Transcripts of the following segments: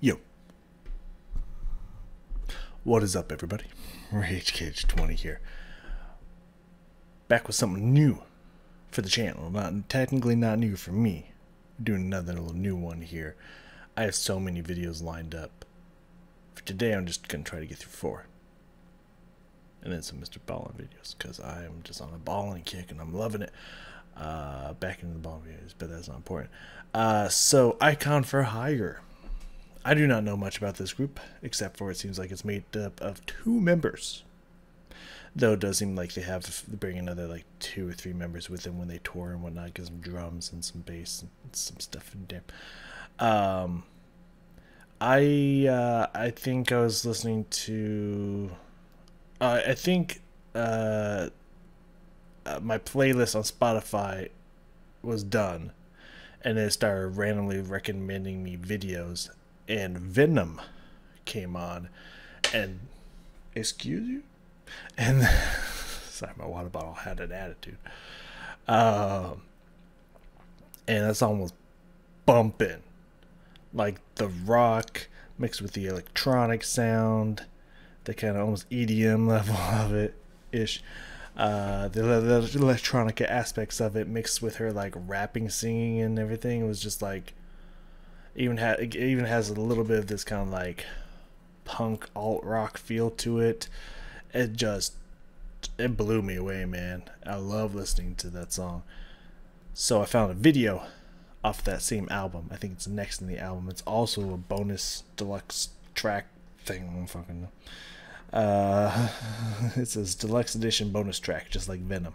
Yo. What is up, everybody? Rage Kage 20 here. Back with something new for the channel. Not technically not new for me. Doing another little new one here. I have so many videos lined up. For today, I'm just gonna try to get through four. And then some Mr. Ballen videos, because I am just on a balling kick and I'm loving it. Uh, back into the ball videos, but that's not important. Uh, so, Icon for Hire. I do not know much about this group, except for it seems like it's made up of two members. Though it does seem like they have they bring another like two or three members with them when they tour and whatnot, get some drums and some bass and some stuff in there. Um, I uh, I think I was listening to, uh, I think uh, uh, my playlist on Spotify was done, and it started randomly recommending me videos, and Venom came on, and excuse you, and sorry, my water bottle had an attitude, um, and that song was bumping, like the rock mixed with the electronic sound, the kind of almost EDM level of it ish. Uh, the, the electronic aspects of it mixed with her like rapping, singing, and everything It was just like even it even has a little bit of this kind of like punk alt rock feel to it. It just it blew me away, man. I love listening to that song. So I found a video off that same album. I think it's next in the album. It's also a bonus deluxe track thing. I don't fucking know. Uh, it says deluxe edition bonus track, just like Venom.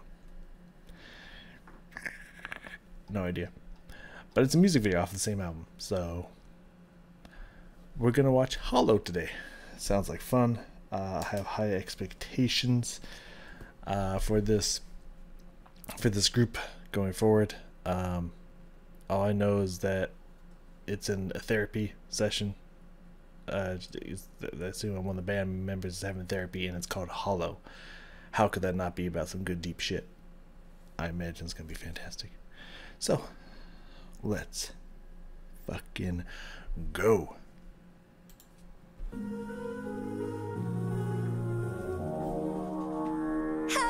No idea. But it's a music video off the same album. So we're to watch Hollow today. Sounds like fun. Uh, I have high expectations uh, for this for this group going forward. Um, all I know is that it's in a therapy session uh, that's who one of the band members is having therapy, and it's called Hollow. How could that not be about some good deep shit? I imagine it's gonna be fantastic. So, let's fucking go. I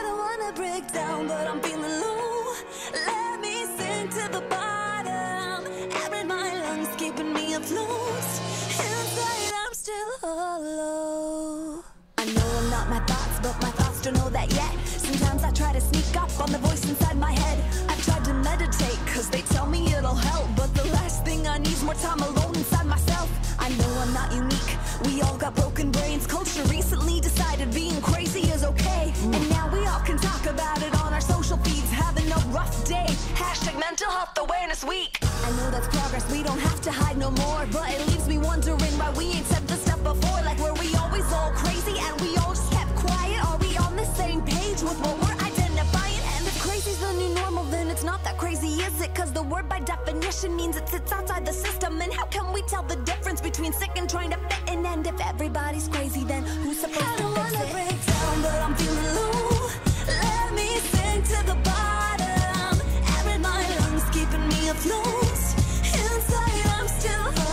don't wanna break down, but I'm feeling low. Let me sink to the bottom. Having my lungs keeping me afloat. Inside, I'm still hollow. I know I'm not my thoughts, but my thoughts don't know that yet. Sometimes I try to sneak up on the voice inside my head. To meditate, cause they tell me it'll help. But the last thing I need is more time alone inside myself. I know I'm not unique. We all got broken brains. Culture recently decided being crazy is okay. And now we all can talk about it on our social feeds. Having a rough day. Hashtag mental health awareness week. I know that's progress. We don't have to hide no more. But it leaves me wondering why we ain't said this stuff before. Like, were crazy, is it? Cause the word by definition means it sits outside the system. And how can we tell the difference between sick and trying to fit in? And if everybody's crazy, then who's supposed I to fix it? break down, but I'm feeling low. Let me sink to the bottom. Having my lungs keeping me afloat. Inside, I'm still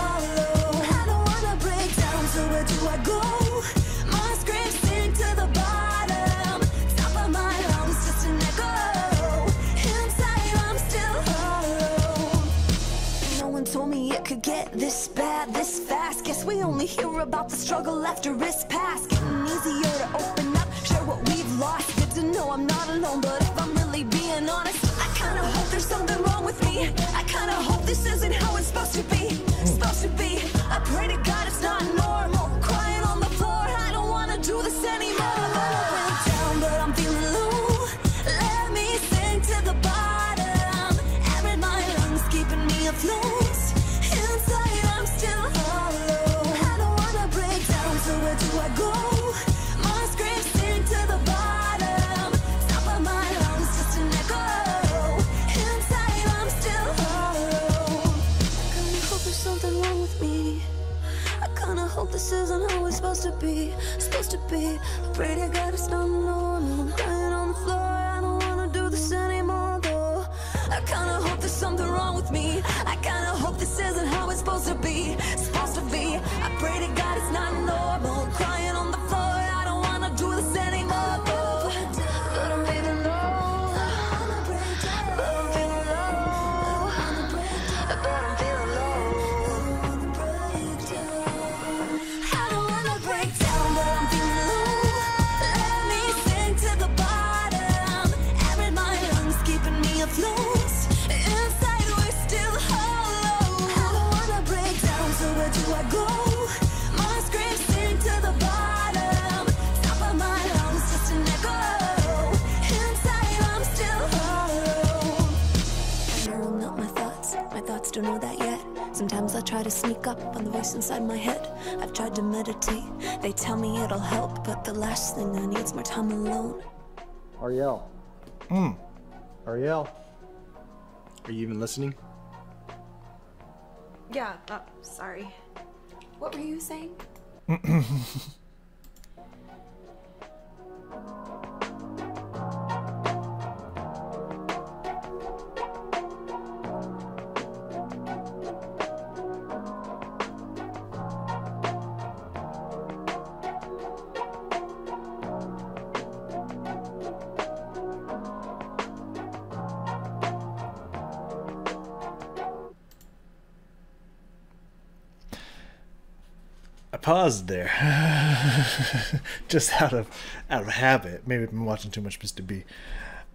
bad, this fast. Guess we only hear about the struggle after it's past. Getting easier to open up, share what we've lost. Good to know I'm not alone, but if I'm really being honest, I kinda hope there's something wrong with me. I kinda hope this isn't how it's supposed to be. Supposed to be. I pray try to sneak up on the voice inside my head. I've tried to meditate. They tell me it'll help, but the last thing I need is more time alone. Ariel. Hmm. Ariel. Are you even listening? Yeah, uh, sorry. What were you saying? paused there, just out of out of habit. Maybe I've been watching too much Mr. B,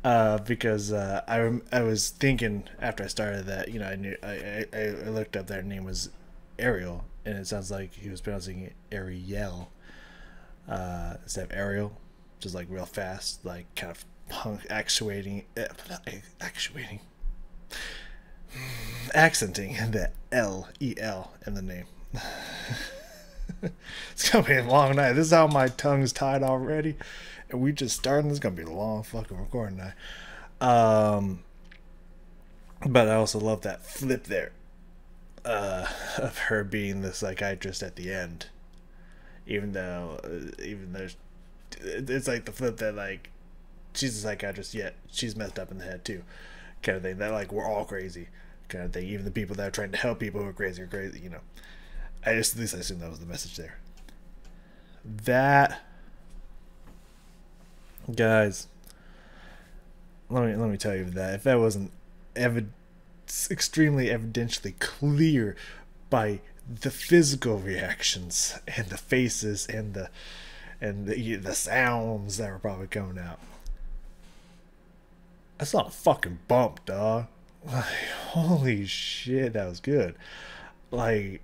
uh, because uh, I I was thinking after I started that you know I knew I, I, I looked up that name was Ariel, and it sounds like he was pronouncing Ariel uh, instead of Ariel, just like real fast, like kind of punk actuating, eh, actuating, accenting the L E L in the name. it's gonna be a long night. This is how my tongue's tied already, and we just starting. This is gonna be a long fucking recording night. Um, but I also love that flip there, uh, of her being the psychiatrist at the end, even though, uh, even though it's like the flip that like she's a psychiatrist, yet she's messed up in the head too, kind of thing. That like we're all crazy, kind of thing. Even the people that are trying to help people who are crazy are crazy, you know. I just at least I assume that was the message there. That guys, let me let me tell you that if that wasn't evid- extremely evidentially clear by the physical reactions and the faces and the and the the sounds that were probably coming out. That's not a fucking bump, dog. Like, holy shit, that was good. Like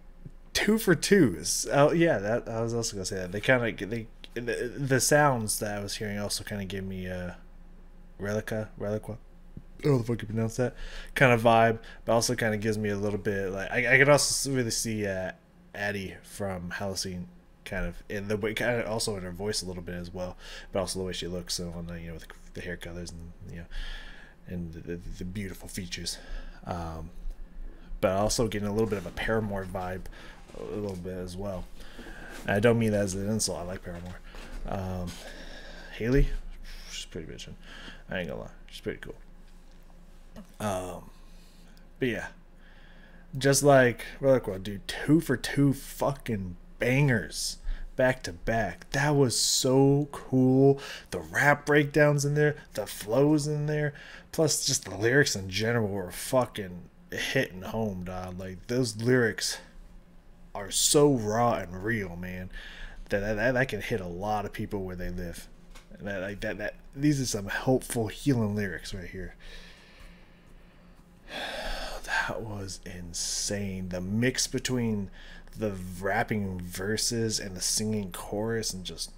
two for twos. Oh yeah, that I was also gonna say that they kind of they the, the sounds that I was hearing also kind of gave me a relica reliqua. The fuck you pronounce that kind of vibe, but also kind of gives me a little bit like I, I could also really see uh, Addie from Halocene kind of in the way kind of also in her voice a little bit as well, but also the way she looks so on the you know with the hair colors and you know and the, the, the beautiful features. Um, but also getting a little bit of a Paramore vibe a little bit as well. And I don't mean that as an insult. I like Paramore. Um, Hayley, she's pretty bitchin'. I ain't gonna lie, she's pretty cool. Um, but yeah, just like Reliquia, dude, two for two fucking bangers back to back. That was so cool. The rap breakdowns in there, the flows in there, plus just the lyrics in general were fucking hitting home, dog. Like those lyrics are so raw and real, man. That that, that can hit a lot of people where they live. That like that that these are some helpful healing lyrics right here. That was insane. The mix between the rapping verses and the singing chorus and just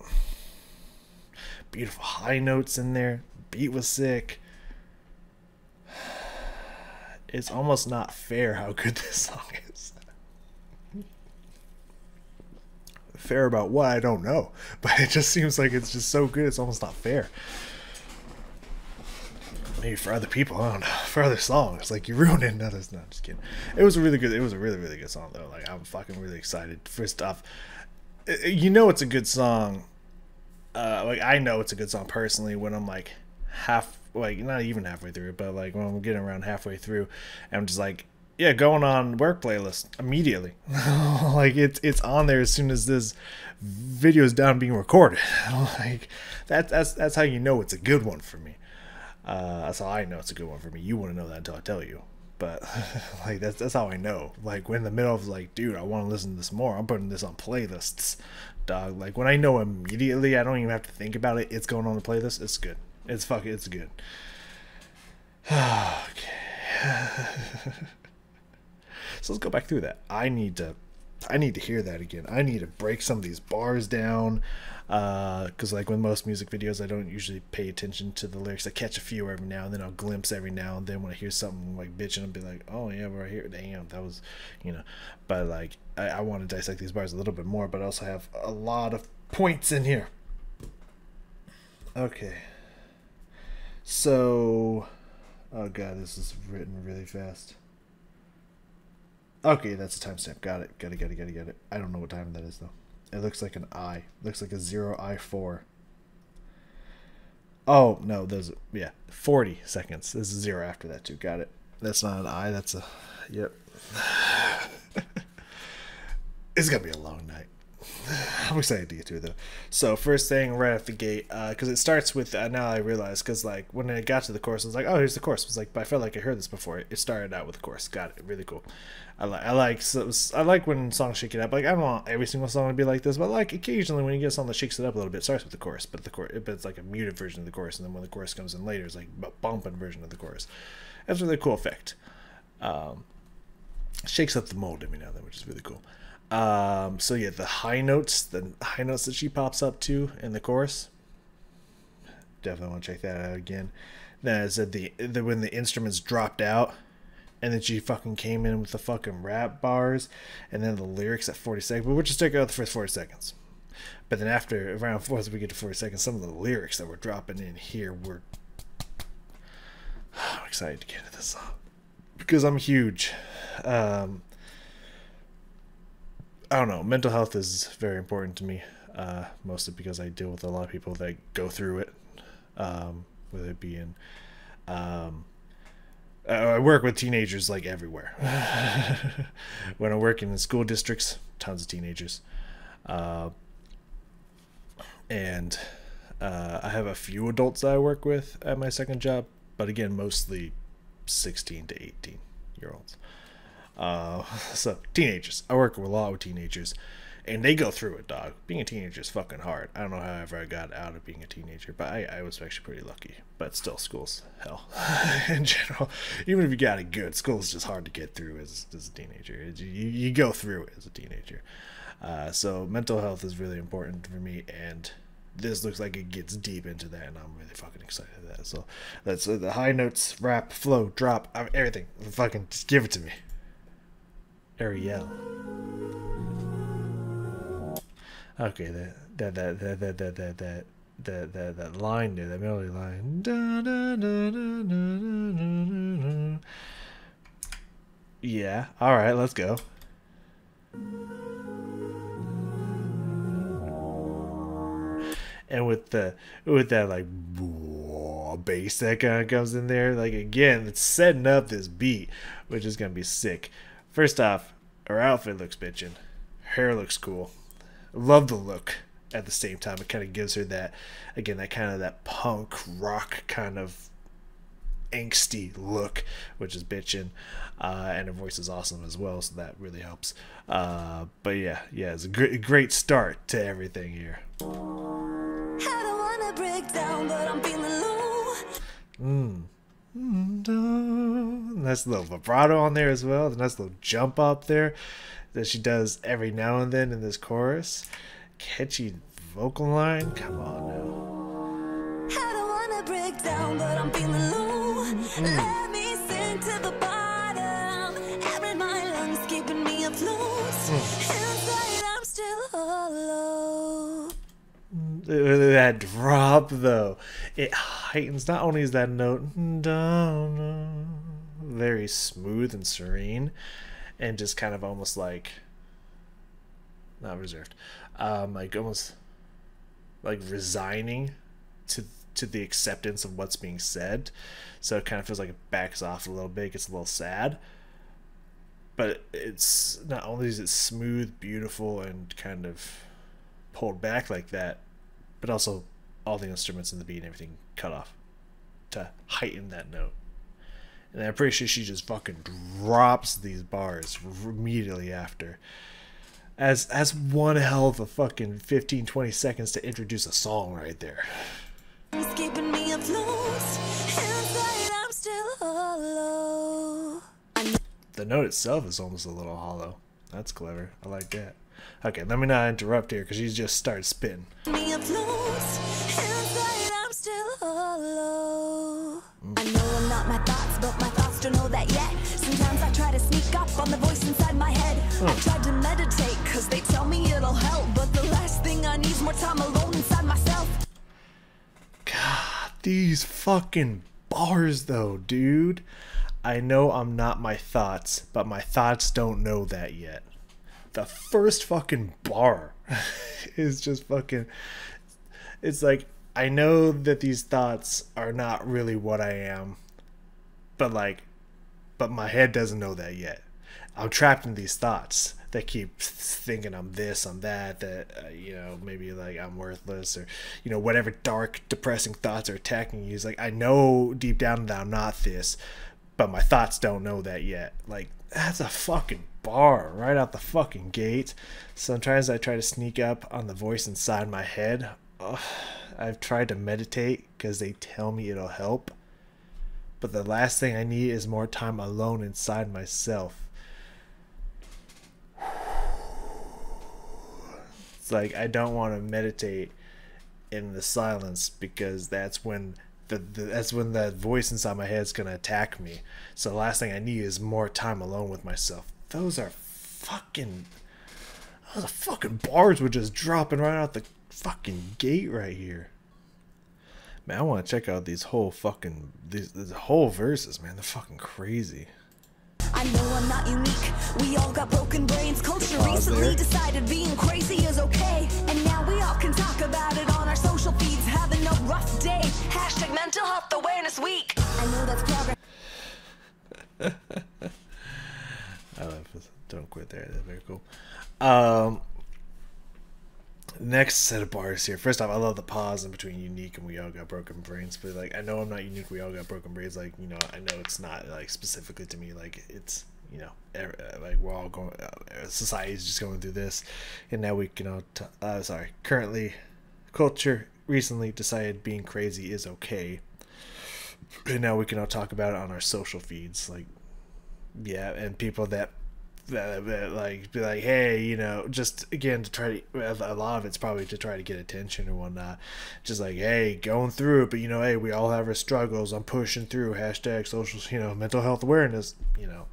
beautiful high notes in there. Beat was sick. It's almost not fair how good this song is. Fair about what I don't know, but it just seems like it's just so good. It's almost not fair. Maybe for other people, I don't know. For other songs, like you ruined it. No, that's not just kidding. It was a really good. It was a really really good song though. Like I'm fucking really excited. First off, you know it's a good song. Uh, like I know it's a good song personally when I'm like half, like not even halfway through, but like when I'm getting around halfway through, I'm just like, yeah, going on work playlist immediately. like it's it's on there as soon as this video is down being recorded. like that that's that's how you know it's a good one for me. Uh, that's how I know it's a good one for me. You wouldn't know that until I tell you. But like that's that's how I know. Like when in the middle of like, dude, I want to listen to this more. I'm putting this on playlists, dog. Like when I know immediately, I don't even have to think about it. It's going on the playlist. It's good. It's fucking. It's good. okay. So let's go back through that. I need to. I need to hear that again. I need to break some of these bars down. Uh, because, like, with most music videos, I don't usually pay attention to the lyrics. I catch a few every now and then. I'll glimpse every now and then when I hear something like bitching, I'll be like, oh, yeah, right here. Damn, that was, you know. But, like, I, I want to dissect these bars a little bit more, but I also have a lot of points in here. Okay. So, oh god, this is written really fast. Okay, that's a timestamp. Got it. Got it. Got it. Got it. Got it. I don't know what time that is though. It looks like an I. looks like a zero I four. Oh no, those yeah, forty seconds. There's a zero after that too. Got it. That's not an I. That's a yep. it's gonna be a long night. I'm excited to get to it though. So first thing right off the gate, because it starts with uh, now I realize because like when I got to the chorus, I was like, oh, here's the chorus. I was like, but I felt like I heard this before. It started out with the chorus. Got it. Really cool. I like I like so I like when songs shake it up. Like I don't want every single song to be like this, but like occasionally when you get a song that shakes it up a little bit, it starts with the chorus, but the chorus, but it's like a muted version of the chorus, and then when the chorus comes in later, it's like a bumping version of the chorus. That's really cool effect. Um, shakes up the mold every now and then, which is really cool. Um, so yeah, the high notes, the high notes that she pops up to in the chorus. Definitely want to check that out again. Then I said the, the when the instruments dropped out, and then she fucking came in with the fucking rap bars, and then the lyrics at forty seconds. But we'll just take out the first forty seconds. But then after around fourth we get to forty seconds, some of the lyrics that we're dropping in here were. I'm excited to get into this song because I'm huge. Um, I don't know. Mental health is very important to me, uh, mostly because I deal with a lot of people that go through it, um, whether it be in. Um, I I work with teenagers like everywhere. when I work in the school districts, tons of teenagers, uh, and uh, I have a few adults that I work with at my second job, but again, mostly sixteen to eighteen year olds. Uh, so teenagers. I work with a lot with teenagers, and they go through it, dog. Being a teenager is fucking hard. I don't know how ever I got out of being a teenager, but I, I was actually pretty lucky. But still, school's hell in general. Even if you got it good, school's just hard to get through as, as a teenager. You, you go through it as a teenager. Uh, so mental health is really important for me, and this looks like it gets deep into that, and I'm really fucking excited for that. So that's uh, the high notes, rap, flow, drop, everything. Fucking just give it to me. Ariel. Okay, that that that that that that that that that line there, that melody line. Da, da, da. Yeah. All right, let's go. And with the with that like bass that kind of comes in there, like again, it's setting up this beat, which is gonna be sick. First off, her outfit looks bitchin'. Hair looks cool. Love the look. At the same time, it kind of gives her that, again, that kind of that punk rock kind of angsty look, which is bitching. Uh, and her voice is awesome as well, so that really helps. Uh, but yeah, yeah, it's a great, great start to everything here. I don't wanna break down, but I'm feeling low. Nice little vibrato on there as well. The nice little jump up there that she does every now and then in this chorus. Catchy vocal line. Come on now. I don't wanna break down, but I'm feeling low. Mm. Let me sink to the bottom. Air in my lungs keeping me afloat. Mm. Inside, I'm still hollow. That drop though, it heightens. Not only is that note down, uh, very smooth and serene, and just kind of almost like not reserved, um, like almost like resigning to to the acceptance of what's being said. So it kind of feels like it backs off a little bit, gets a little sad. But it's not only is it smooth, beautiful, and kind of pulled back like that, but also all the instruments and the beat and everything cut off to heighten that note. And I'm pretty sure she just fucking drops these bars immediately after. As as one hell of a fucking 15 20 seconds to introduce a song right there. It's keeping me afloat. Inside, I'm still hollow. The note itself is almost a little hollow. That's clever. I like that. Okay, let me not interrupt here because she just started spitting. Don't know that yet. Sometimes I try to sneak up on the voice inside my head. I hmm. tried to meditate, cause they tell me it'll help. But the last thing I need is more time alone inside myself. God, these fucking bars though, dude. I know I'm not my thoughts, but my thoughts don't know that yet. The first fucking bar is just fucking. It's like, I know that these thoughts are not really what I am, but like, but my head doesn't know that yet. I'm trapped in these thoughts that keep thinking I'm this, I'm that, that uh, you know maybe like I'm worthless or you know whatever dark, depressing thoughts are attacking you. It's like I know deep down that I'm not this, but my thoughts don't know that yet. Like that's a fucking bar right out the fucking gate. Sometimes I try to sneak up on the voice inside my head. Ugh, I've tried to meditate because they tell me it'll help. But the last thing I need is more time alone inside myself. It's like I don't want to meditate in the silence because that's when the, the that's when that voice inside my head is gonna attack me. So the last thing I need is more time alone with myself. Those are fucking those are fucking bars were just dropping right out the fucking gate right here. Man, I want to check out these whole fucking these, these whole verses, man. They're fucking crazy. I know I'm not unique. We all got broken brains. Culture Pause recently there. decided being crazy is okay. And now we all can talk about it on our social feeds. Having a rough day. Hashtag mental health awareness week. I know that's progress. I love this. Don't quit there. That's very cool. Um, next set of bars here. First off, I love the pause in between unique and we all got broken brains. But like, I know I'm not unique. We all got broken brains. Like, you know, I know it's not like specifically to me. Like, it's you know, ev- uh, like we're all going. Uh, society's just going through this, and now we can all. T- uh, sorry. Currently, culture recently decided being crazy is okay. And now we can all talk about it on our social feeds. Like, yeah, and people that like be like, hey, you know, just again to try to a lot of it's probably to try to get attention or whatnot. Just like, hey, going through it, but you know, hey, we all have our struggles. I'm pushing through. Hashtag social, you know, mental health awareness. You know,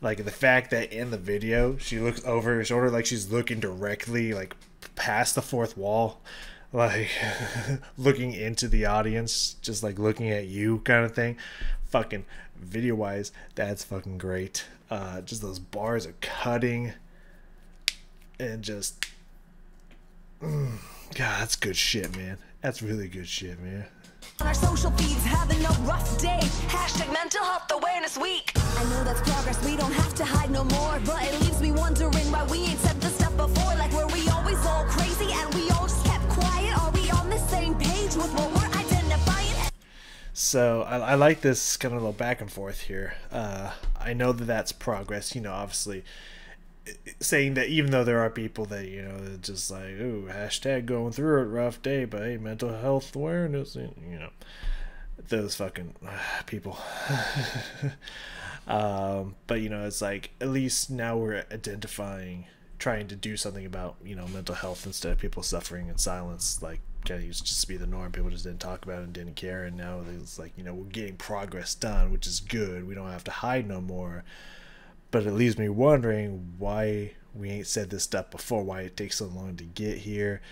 like the fact that in the video she looks over her shoulder like she's looking directly like past the fourth wall like looking into the audience just like looking at you kind of thing fucking video wise that's fucking great uh just those bars are cutting and just mm, god that's good shit man that's really good shit man On our social feeds, having a rough day. Hashtag mental health awareness week. I know that's progress, we don't have to hide no more. But it leaves me wondering why we ain't said this stuff before. Like, were we always all crazy and we all just kept quiet? Are we on the same page with what we're identifying? So I, I like this kind of little back and forth here. Uh, I know that that's progress. You know, obviously saying that even though there are people that you know just like ooh hashtag going through it rough day, but hey mental health awareness. You know those fucking people. um, but you know it's like at least now we're identifying trying to do something about you know mental health instead of people suffering in silence like kind of used to just be the norm. People just didn't talk about it and didn't care. And now it's like you know we're getting progress done which is good. We don't have to hide no more. But it leaves me wondering why we ain't said this stuff before why it takes so long to get here.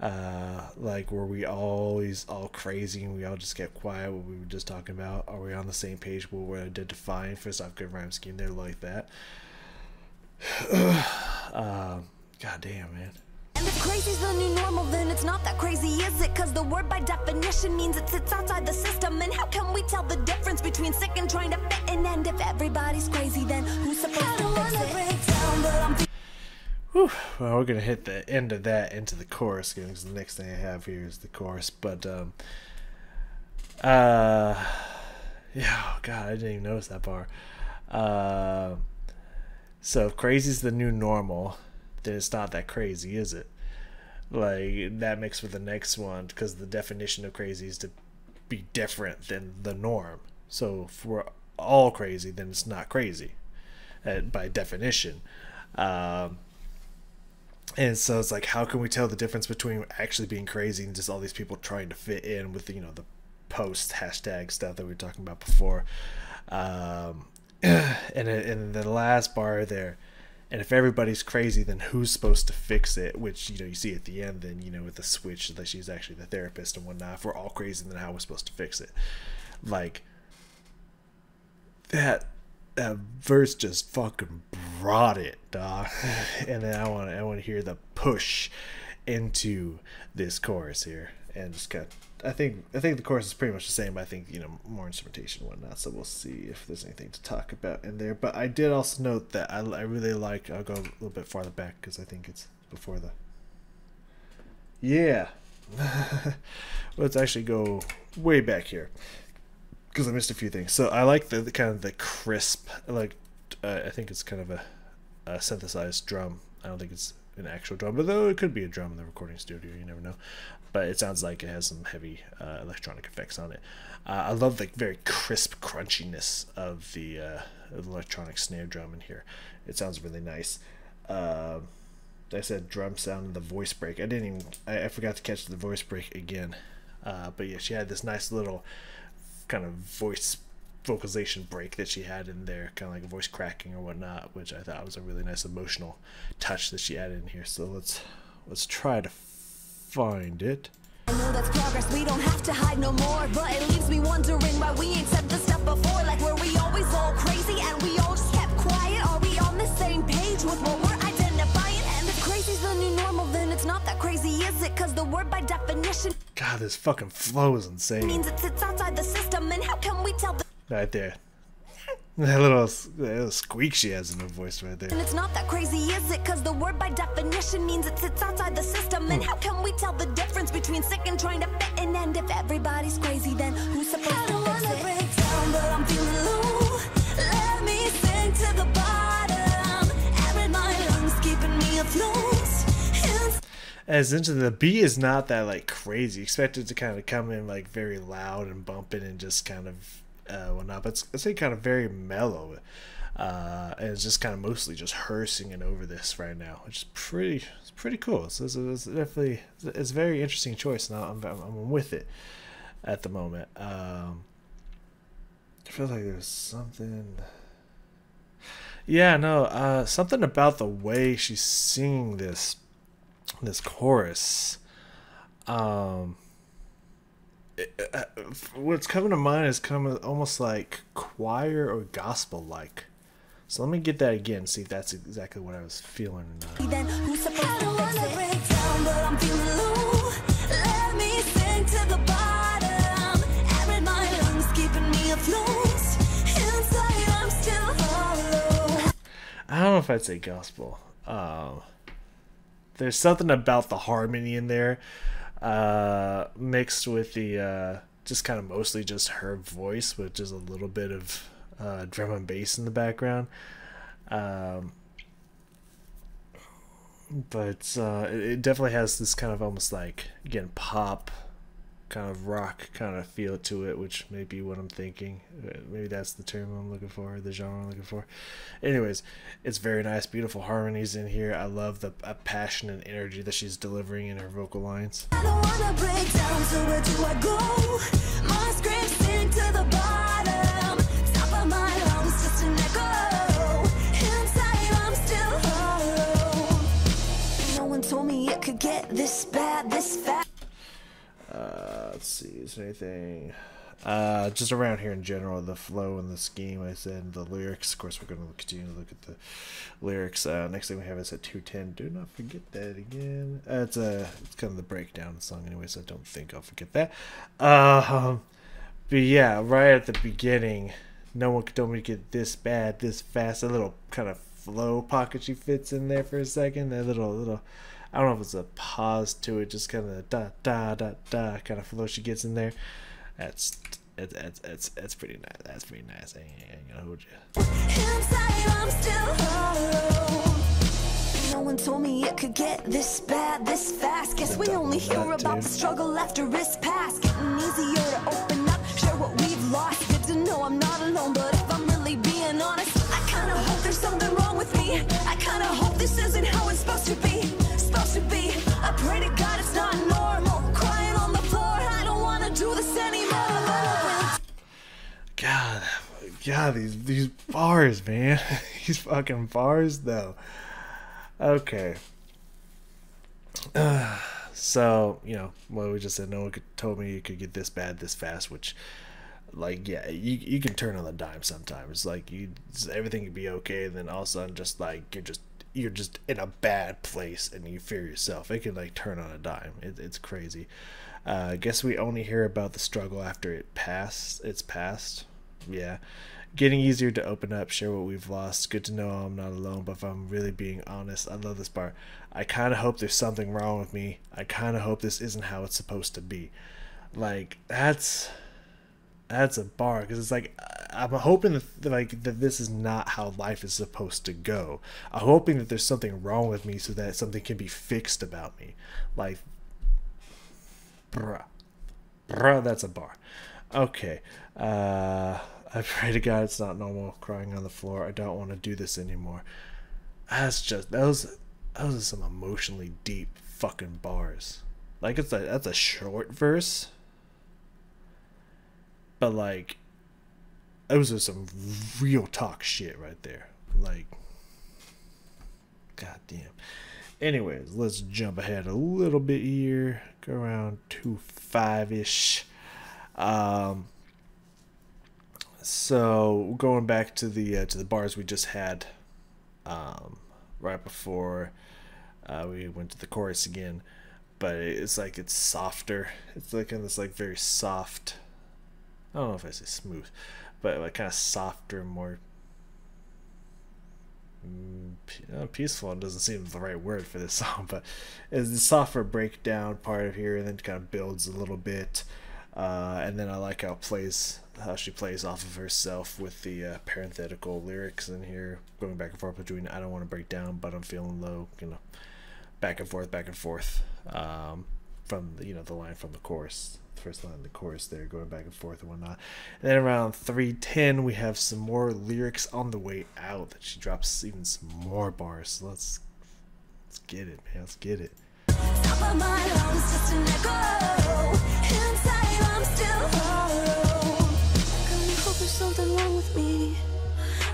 Uh like were we always all crazy and we all just kept quiet what we were just talking about? Are we on the same page we're identifying first off good rhyme scheme? There like that. Um god damn man And if crazy's the new normal, then it's not that crazy, is it? Cause the word by definition means it sits outside the system. And how can we tell the difference between sick and trying to fit in? And if everybody's crazy, then who's supposed I to don't fix wanna it? break down, but I'm Whew. Well, we're gonna hit the end of that into the chorus again because the next thing I have here is the chorus. But um, uh, yeah, oh god, I didn't even notice that bar. Uh, so if crazy's the new normal, then it's not that crazy, is it? Like that mixed with the next one because the definition of crazy is to be different than the norm. So if we're all crazy, then it's not crazy, uh, by definition. Um, and so it's like, how can we tell the difference between actually being crazy and just all these people trying to fit in with you know the post hashtag stuff that we were talking about before? Um, and and the last bar there, and if everybody's crazy, then who's supposed to fix it? Which you know you see at the end, then you know with the switch that she's actually the therapist and whatnot. If we're all crazy, then how we're we supposed to fix it? Like that that verse just fucking brought it, dog. and then I want I want to hear the push into this chorus here, and just kind. I think I think the chorus is pretty much the same. I think you know more instrumentation and whatnot. So we'll see if there's anything to talk about in there. But I did also note that I, I really like. I'll go a little bit farther back because I think it's before the. Yeah, let's actually go way back here because I missed a few things. So I like the, the kind of the crisp, like uh, I think it's kind of a, a synthesized drum. I don't think it's an actual drum, but though it could be a drum in the recording studio, you never know. But it sounds like it has some heavy uh, electronic effects on it. Uh, I love the very crisp crunchiness of the, uh, electronic snare drum in here. It sounds really nice. Um I said drum sound and the voice break. I didn't even. I, I forgot to catch the voice break again. Uh, but yeah, she had this nice little kind of voice vocalization break that she had in there, kind of like a voice cracking or whatnot, which I thought was a really nice emotional touch that she added in here. So let's let's try to find it. I know that's progress, we don't have to hide no more. But it leaves me wondering why we ain't said this stuff before. Like, were we always all crazy and we all just kept quiet? Are we on the same page with what we're identifying? And if crazy's the new normal, then it's not that crazy, is it? Cause the word by definition God, this fucking flow is insane. means it sits outside the system. And how can we tell the Right there. That little, that little squeak she has in her voice right there. And it's not that crazy, is it? Cause the word by definition means it sits outside the system. And how can we tell the difference between sick and trying to fit in? And if everybody's crazy, then who's supposed I to don't fix wanna it? break down, but I'm feeling low. Let me sink to the bottom. Air in my lungs keeping me afloat. As into the B is not that like crazy. Expected to kind of come in like very loud and bumping and just kind of uh, whatnot. But it's, it's like kind of very mellow, uh, and it's just kind of mostly just her singing over this right now, which is pretty it's pretty cool. So it's, it's definitely it's a very interesting choice, and I'm, I'm, with it at the moment. Um, I feel like there's something. Yeah, no, uh, something about the way she's singing this this chorus um what's coming to mind is coming almost like choir or gospel like so let me get that again see if that's exactly what i was feeling or not Then who's supposed to fix wanna it? break down, but I'm feeling low. Let me sink to the bottom. Air my lungs keeping me afloat. Inside I'm still hollow. i don't know if i'd say gospel um there's something about the harmony in there uh mixed with the uh just kind of mostly just her voice which is a little bit of uh drum and bass in the background. Um but uh it, it definitely has this kind of almost like again pop kind of rock kind of feel to it which may be what i'm thinking. Uh, maybe that's the term i'm looking for the genre i'm looking for. Anyways it's very nice beautiful harmonies in here. I love the uh, passion and energy that she's delivering in her vocal lines. Told me it could get this bad, this fast. Let's see is there anything uh just around here in general the flow and the scheme i said the lyrics. Of course we're going to continue to look at the lyrics. Uh next thing we have is at 210 do not forget that again. Uh, it's a it's kind of the breakdown song anyway so i don't think i'll forget that. Um but yeah right at the beginning no one told me to get this bad this fast. A little kind of flow pocket she fits in there for a second that little little I don't know if it's a pause to it, just kind of da da da da kind of flow she gets in there. That's it's it's it's, it's pretty nice. That's pretty nice. I ain't, I ain't gonna hold you. Still. No one told me it could get this bad, this fast. Guess we only that, hear about dude. the struggle after risk past. Getting easier to open up, share what we've lost. Good to know I'm not alone, but if I'm really being honest, I kinda hope there's something wrong with me. I kinda hope God, these these bars, man. these fucking bars, though. Okay. Uh, so you know, well, we just said no one could, told me it could get this bad this fast, which, like, yeah, you you can turn on the dime sometimes. Like, you everything could be okay, and then all of a sudden, just like you're just you're just in a bad place, and you fear yourself. It can like turn on a dime. It, it's crazy. Uh, I guess we only hear about the struggle after it passed. It's passed. Yeah. Getting easier to open up, share what we've lost. Good to know I'm not alone, but if I'm really being honest, I love this part. I kind of hope there's something wrong with me. I kind of hope this isn't how it's supposed to be. Like, that's that's a bar because it's like I'm hoping that like that this is not how life is supposed to go. I'm hoping that there's something wrong with me so that something can be fixed about me. Like bruh. Bruh, that's a bar. Okay. Uh I pray to God it's not normal crying on the floor. I don't want to do this anymore. That's just those those are some emotionally deep fucking bars. Like it's a that's a short verse. But like those are some real talk shit right there. Like God damn. Anyways, let's jump ahead a little bit here. Go around two five ish. Um so going back to the uh, to the bars we just had um, right before uh, we went to the chorus again but it's like it's softer. It's like in this like very soft i don't know if i say smooth but like kind of softer more mm, peaceful doesn't seem the right word for this song but it's the softer breakdown part of here and then kind of builds a little bit uh, and then i like how it plays how she plays off of herself with the uh, parenthetical lyrics in here, going back and forth between "I don't want to break down, but I'm feeling low," you know, back and forth, back and forth, um, from the, you know the line from the chorus, the first line of the chorus there, going back and forth and whatnot. And then around three ten, we have some more lyrics on the way out that she drops even some more bars. So let's let's get it, man. Let's get it. My just. Inside, I'm still hollow. There's something wrong with me.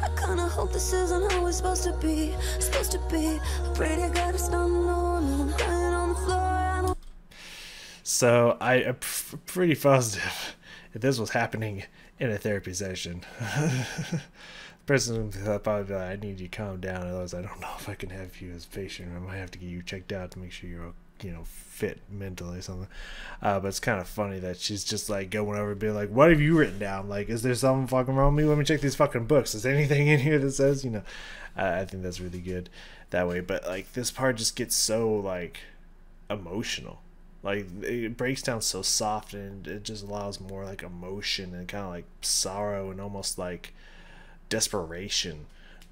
I kinda hope this isn't how it's supposed to be. Supposed to be. I pray to God it's not crying on the floor. So I uh, am pretty positive if this was happening in a therapy session, the person would probably be like, "I need you to calm down." Otherwise, I don't know if I can have you as a patient. I might have to get you checked out to make sure you're you know fit mentally or something. Uh, but it's kind of funny that she's just like going over and being like, "What have you written down? Like, is there something fucking wrong with me? Let me check these fucking books. Is there anything in here that says you know?" Uh, I think that's really good that way. But like this part just gets so like emotional like it breaks down so soft and it just allows more like emotion and kind of like sorrow and almost like desperation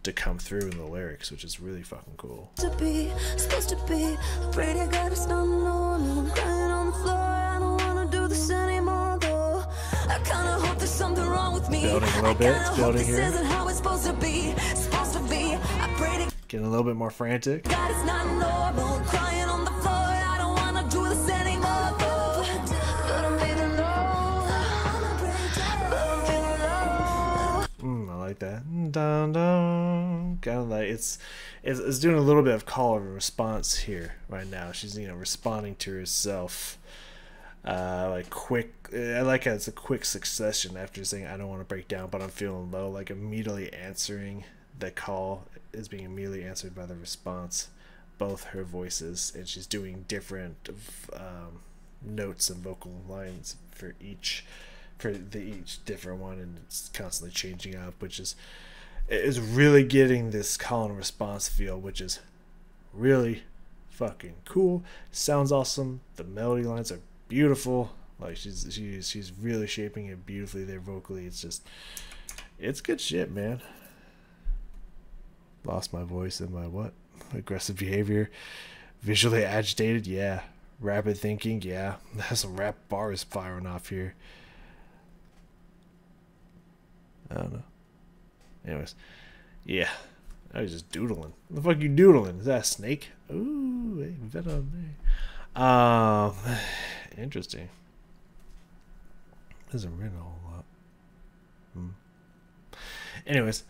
to come through in the lyrics which is really fucking cool to be. Supposed to be. I pray to God it's not normal. I'm crying on the floor. I don't wanna do this anymore though. I kinda hope there's something wrong with me. Building a little bit, it's building here. isn't how it's supposed to be. Supposed to be. I pray to getting a little bit more frantic God it's not normal. Crying like that. Down down kind of like it's, it's it's doing a little bit of call and response here right now. She's you know responding to herself uh like quick i like how it's a quick succession after saying i don't want to break down but i'm feeling low like immediately answering the call is being immediately answered by the response. Both her voices and she's doing different um, notes and vocal lines for each for the each different one and it's constantly changing up which is is really getting this call and response feel which is really fucking cool. Sounds awesome. The melody lines are beautiful. Like she's she's she's really shaping it beautifully there vocally. It's just it's good shit man. Lost my voice and my what? Aggressive behavior. Visually agitated? Yeah. Rapid thinking? Yeah. That's some rap bars firing off here i don't know. Anyways. Yeah. I was just doodling. What the fuck you doodling? Is that a snake? Ooh hey, venom there um interesting. Isn't written a whole lot. Hmm. Anyways,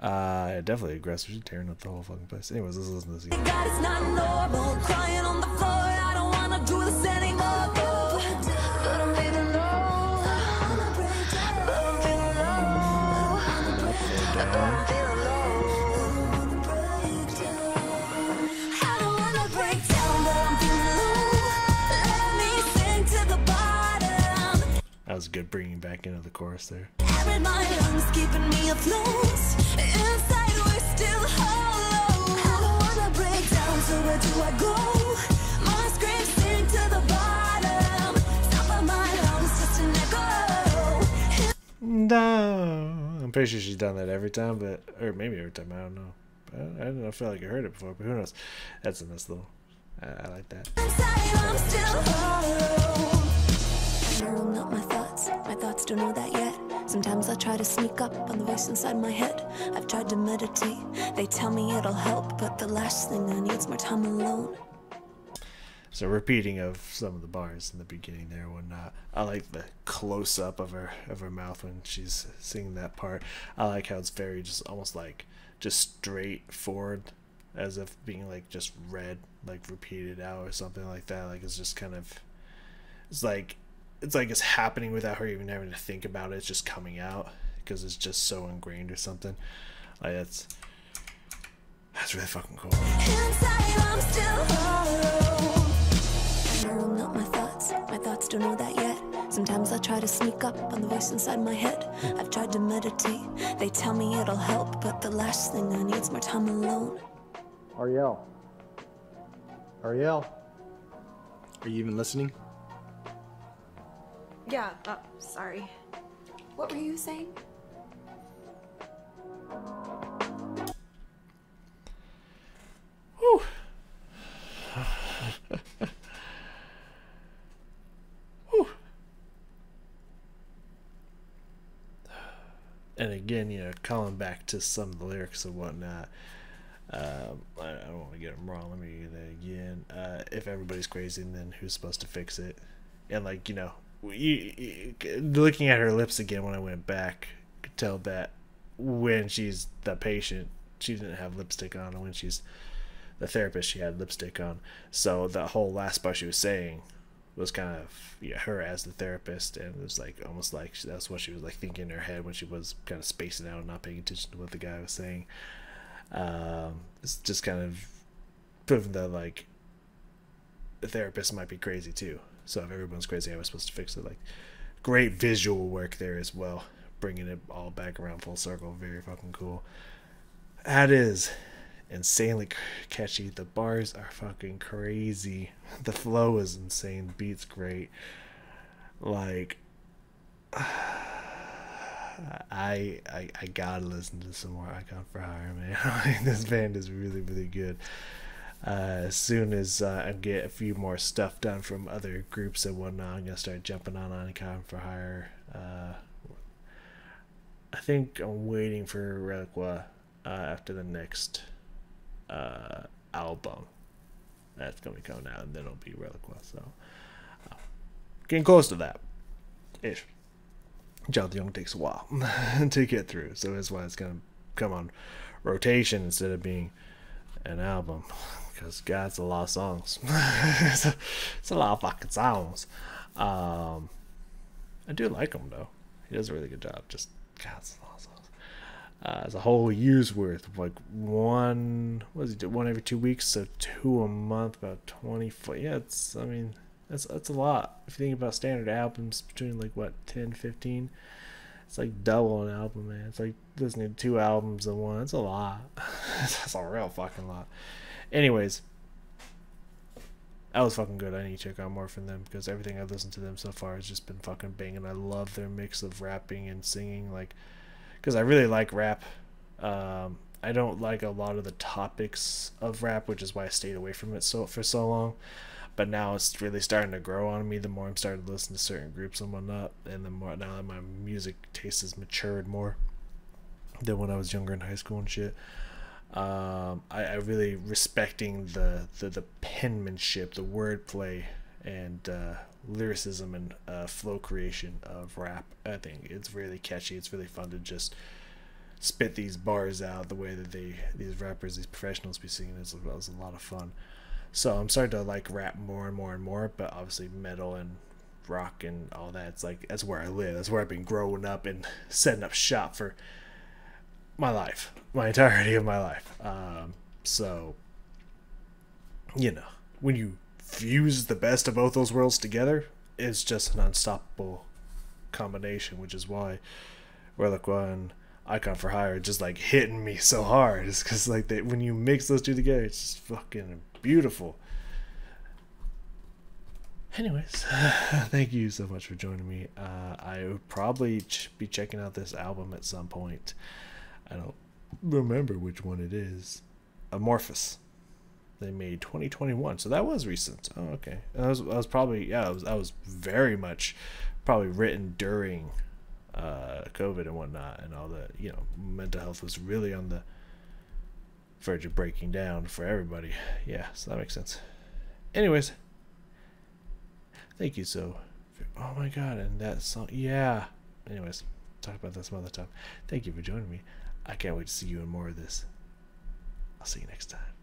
uh, definitely aggressive. She's tearing up the whole fucking place. Anyways, let's listen to this bottom. Stop in my lungs just an echo. No, I'm pretty sure she's done that every time, but or maybe every time. I don't know. I, I don't know. I feel like I heard it before, but who knows? That's a nice little. I, I like that. I'm not my thoughts. My thoughts don't know that yet. Sometimes I try to sneak up on the voice inside my head. I've tried to meditate. They tell me it'll help, but the last thing I need's more time alone. So repeating of some of the bars in the beginning there when uh, I like the close up of her of her mouth when she's singing that part. I like how it's very just almost like just straightforward as if being like just read like repeated out or something like that. Like it's just kind of it's like it's like it's happening without her even having to think about it. It's just coming out because it's just so ingrained or something. Like that's that's really fucking cool. Inside I'm still hollow. I know I'm not my thoughts. My thoughts don't know that yet. Sometimes I try to sneak up on the voice inside my head. I've tried to meditate. They tell me it'll help, but the last thing I need's more time alone. Ariel. Ariel. Are you even listening? Yeah, uh, sorry. What were you saying? And again, you know, calling back to some of the lyrics and whatnot. Um, I, I don't want to get them wrong. Let me get that again. Uh, if everybody's crazy, then who's supposed to fix it? And like you know, you, you- looking at her lips again when I went back, could tell that when she's the patient, she didn't have lipstick on, and when she's the therapist, she had lipstick on. So the whole last part she was saying was kind of yeah, her as the therapist, and it was like almost like that's what she was like thinking in her head when she was kind of spacing out and not paying attention to what the guy was saying. Um, it's just kind of proving that like the therapist might be crazy too. So if everyone's crazy, I was supposed to fix it. Like great visual work there as well, bringing it all back around full circle. Very fucking cool. That is insanely catchy. The bars are fucking crazy. The flow is insane. Beat's great. Like, I, I I gotta listen to some more Icon for Hire, man. this band is really really good. Uh, as soon as uh, I get a few more stuff done from other groups and whatnot, I'm gonna start jumping on Icon for Hire. Uh, I think I'm waiting for Reliqua after the next album. That's gonna be coming out, and then it'll be Reliqua. So, uh, getting close to that. Ish. John Young takes a while to get through, so that's why it's gonna come on rotation instead of being an album. Because God, it's a lot of songs. it's, a, it's a lot of fucking songs. Um, I do like him though. He does a really good job. Just God's a lot of songs. Uh, it's a whole year's worth, like one. What does he do? One every two weeks, so two a month, about twenty four. Yeah, it's. I mean, that's that's a lot. If you think about standard albums, between like what 10, 15, it's like double an album, man. It's like listening to two albums in one. It's a lot. that's a real fucking lot. Anyways, that was fucking good. I need to check out more from them because everything I've listened to them so far has just been fucking banging. I love their mix of rapping and singing, like, because I really like rap. Um, I don't like a lot of the topics of rap, which is why I stayed away from it so for so long. But now it's really starting to grow on me. The more I'm starting to listen to certain groups and whatnot, and the more now that my music taste has matured more than when I was younger in high school and shit um, I, I really respecting the, the the penmanship, the wordplay, and uh, lyricism and uh, flow creation of rap. I think it's really catchy. It's really fun to just spit these bars out the way that they these rappers, these professionals be singing is was a lot of fun. So I'm starting to like rap more and more and more, but obviously metal and rock and all that. It's like that's where I live. That's where I've been growing up and setting up shop for my life, my entirety of my life. Um, so you know, when you fuse the best of both those worlds together, it's just an unstoppable combination, which is why Reliqua and Icon for Hire are just like hitting me so hard. It's because like they, when you mix those two together, it's just fucking beautiful. Anyways, thank you so much for joining me. Uh, I would probably ch- be checking out this album at some point. I don't remember which one it is. Amorphous. They made 2021, so that was recent. Oh, okay. I was, I was probably yeah. I was I was very much probably written during uh, COVID and whatnot, and all the you know mental health was really on the verge of breaking down for everybody. Yeah, so that makes sense. Anyways, thank you so. Oh my god, and that song, yeah. Anyways, talk about that some other time. Thank you for joining me. I can't wait to see you in more of this. I'll see you next time.